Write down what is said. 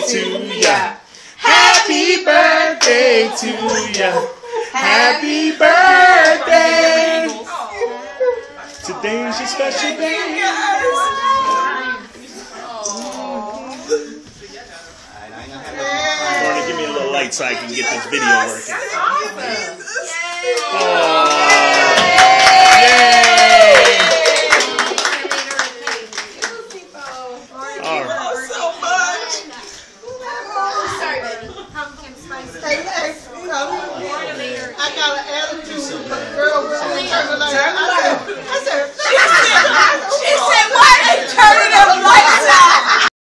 birthday to ya. Happy birthday to ya. Happy birthday. Today's your special day. Lorna, give me a little light so I can get this video working. Yay! All right. Hey, hey, you know, I got an attitude. Girl, really